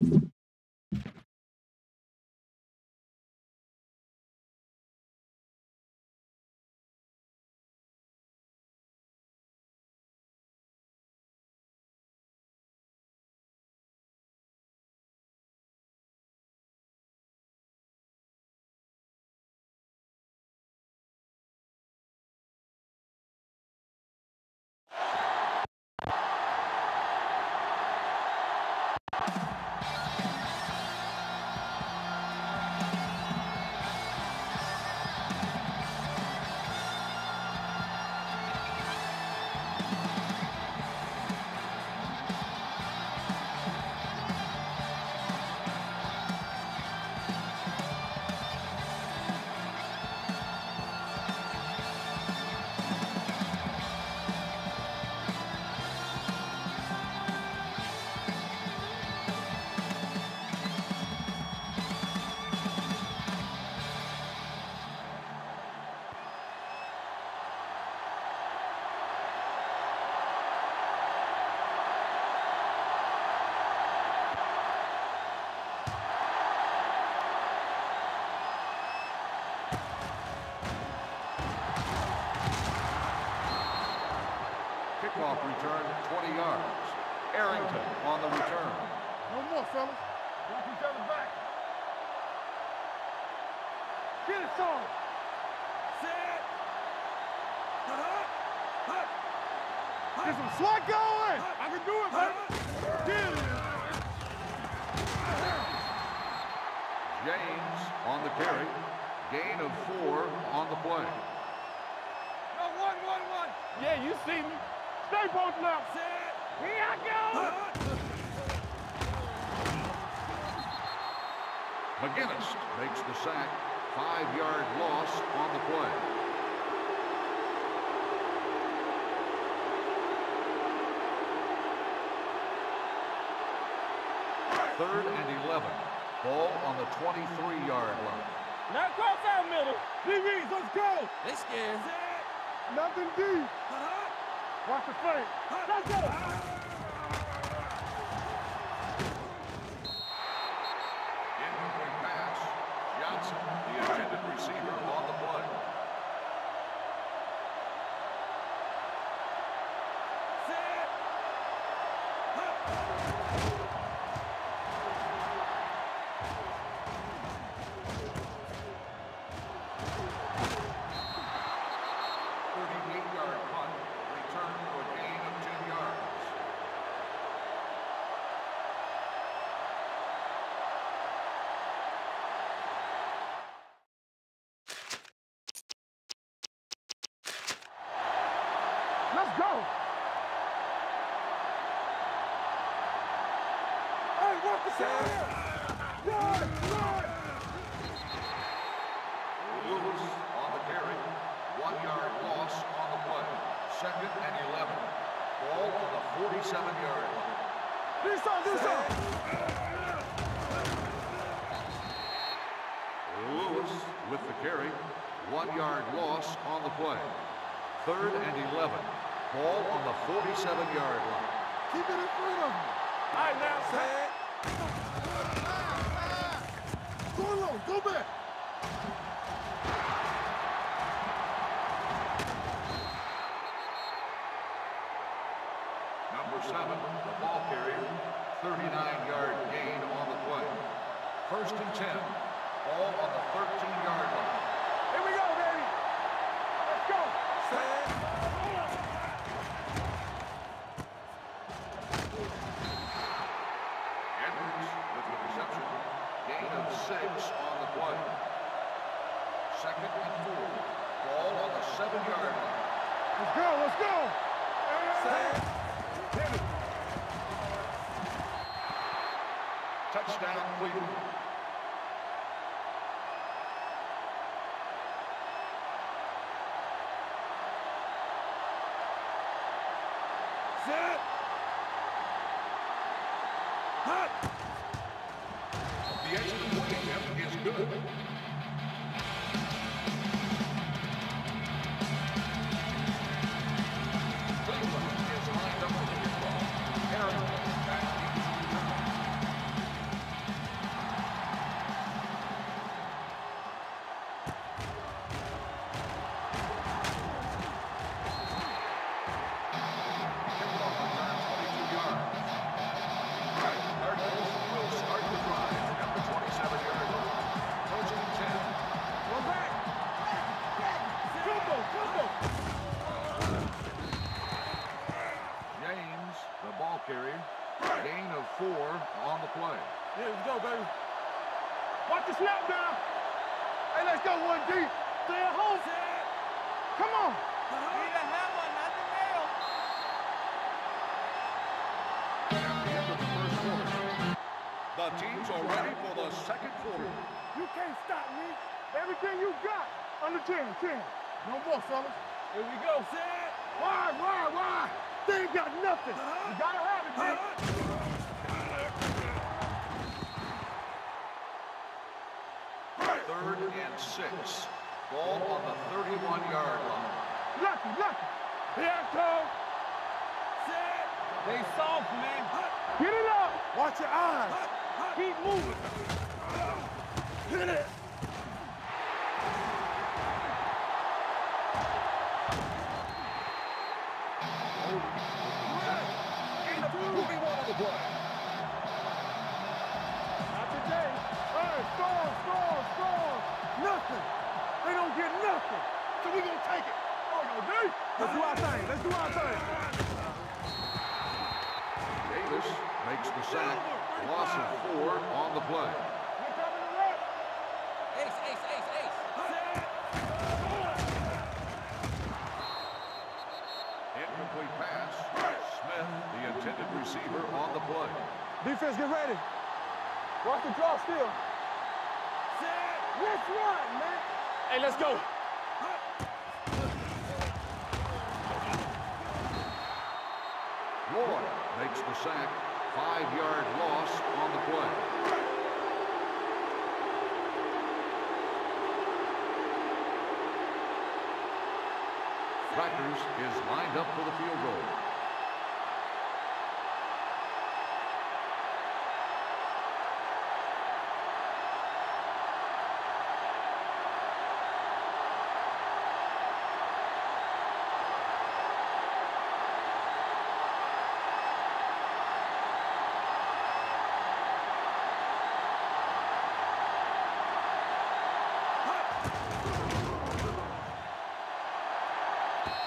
Kickoff return, 20 yards. Arrington on the return. No more, fellas. Watch each other back. Get it, son. Set. Get some slot going. I can do it, man. Get it. James on the carry. Gain of four on the play. No, one, one, one. Yeah, you see me. Stay posted up. Set. Here I go. McGinnis makes the sack. Five-yard loss on the play. Third and 11. Ball on the 23-yard line. Now cross out middle. DBs, let's go. They scared. Nothing deep. Uh-huh. Watch the fake. Let's go. Incomplete pass. Johnson, the intended receiver, on the play. Thirty-eight 37-yard line. This on, this on. Lewis with the carry. One yard loss on the play. Third and 11. Ball on the 47-yard line. Keep it in front of him. All right, now, set. Go along, go back. Number seven, the ball carrier. 39-yard gain on the play. First and 10. Ball on the 13-yard line. Here we go, baby. Let's go. Edwards with the reception. Gain of six on the play. Second and four. Ball on the seven-yard line. Let's go, let's go. Hit it. Touchdown, Cleveland. Four on the play. Yeah, let's go, baby. Watch the snap down. Hey, let's go, one deep. Stay at home. Come on. Need a hammer, not the nail. At the end of the first quarter. The teams are ready for the second quarter. You can't stop me. Everything you got under 10, 10. No more, fellas. Here we go. Set. Why, why, why? They ain't got nothing. You gotta have it, man. Uh-huh. Third and six. Ball on the 31-yard line. Lucky, lucky. Here comes. Set. They soft, man. Get it up. Watch your eyes. Keep moving. Hit it. Of 41 on the play. Makes the sack. Loss of four on the play. Here coming. Ace, ace, ace, ace. Incomplete pass. Smith, the intended receiver, on the play. Defense, get ready. Watch the draw still. Let's run, man. Hey, let's go. Lloyd makes the sack. Five-yard loss on the play. Rackers is lined up for the field goal.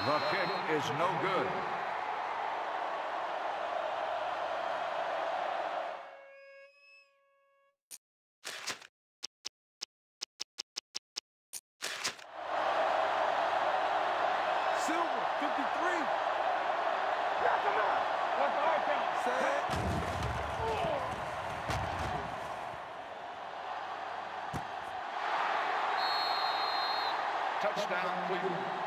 The kick is no good. Silver, 53. Knock him out. What's the count? Set. Touchdown, Cleveland.